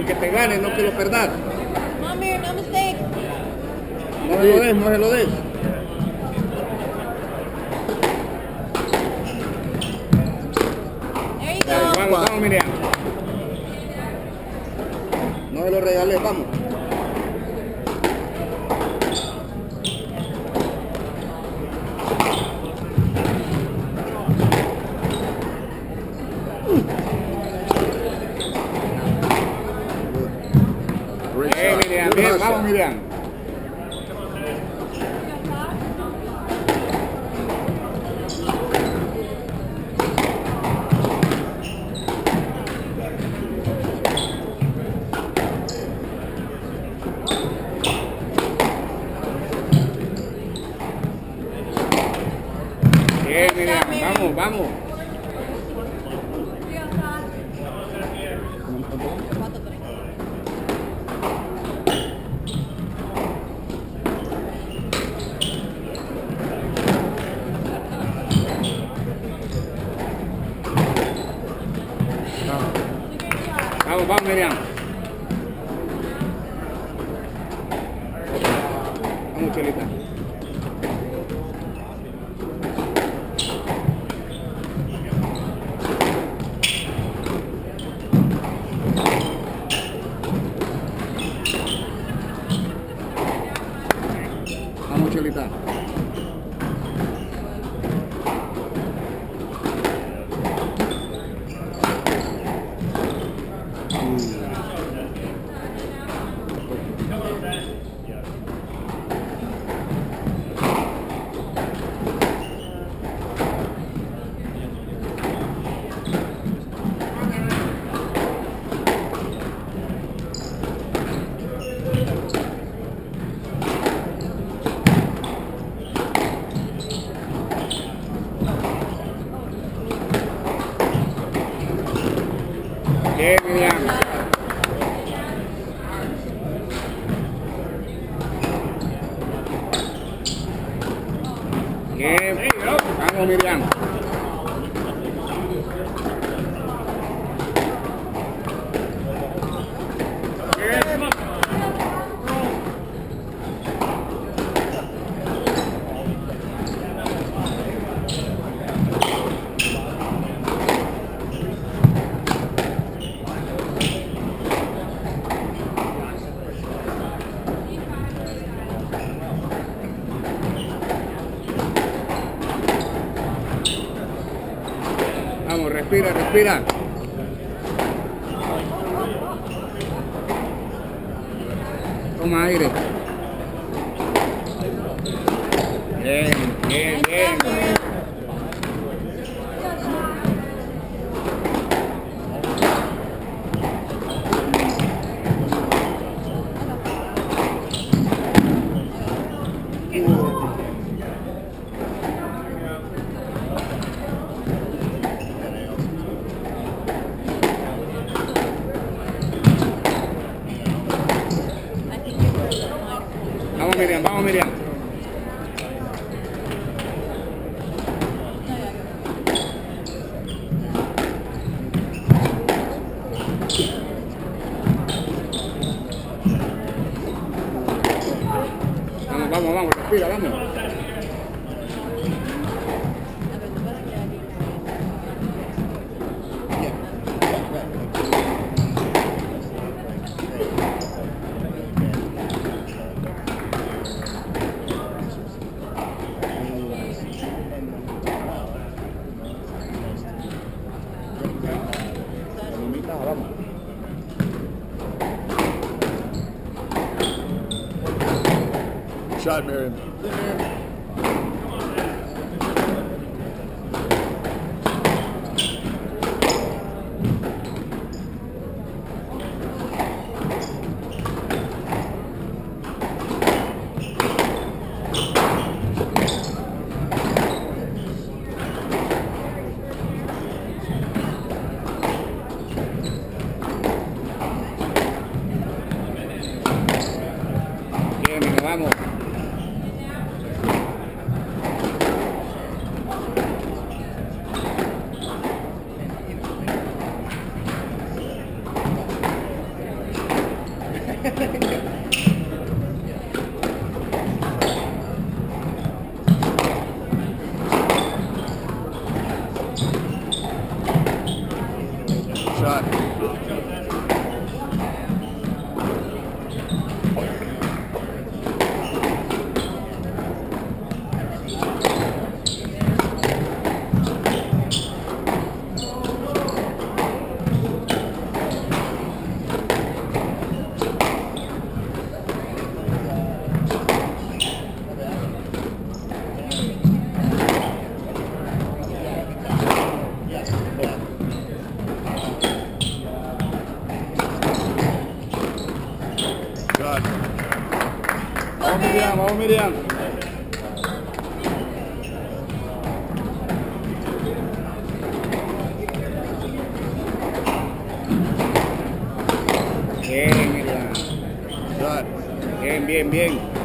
Miriam, que te gane, no que lo perdas. No mistakes. No se lo des, no se lo des. There you go. Vamos, vamos, Miriam. No se lo regales, vamos. Bien, vamos, Miriam. Bien, Miriam, vamos, vamos. Vamos, Chelita. Vamos, Chelita. Bien, Miriam. Bien. Vamos, Miriam. Vamos, respira, respira. Toma aire. Bien, bien, bien. Vamos, Miriam, vamos, Miriam. Vamos, vamos, vamos, respira, vamos. Shot, Miriam. Vamos. Miriam. Bien, Miriam. Bien, bien, bien.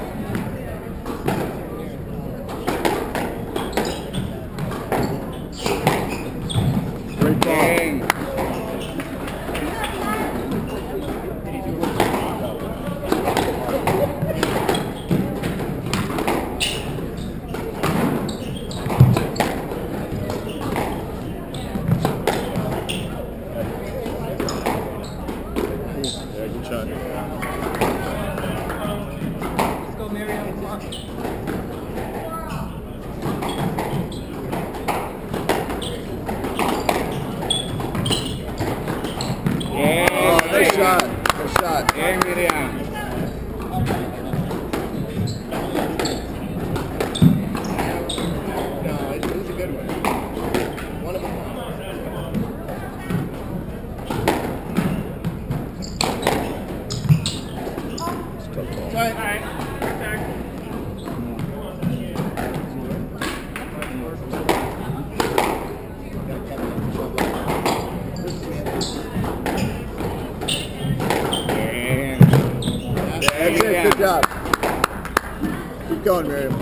görmüyorum.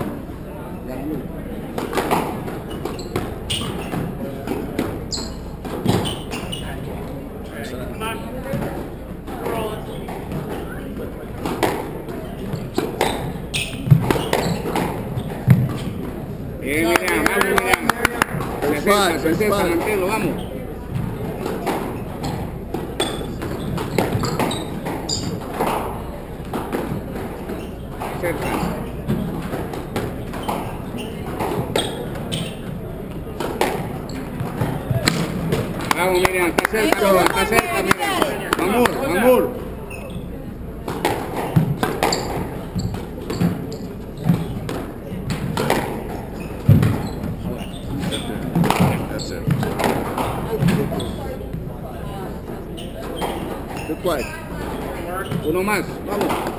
Bien, eh, mira, vamos, mira. Prepara, prepara. vamos. acércalo, acércalo. Amor, amor. Uno más, vamos.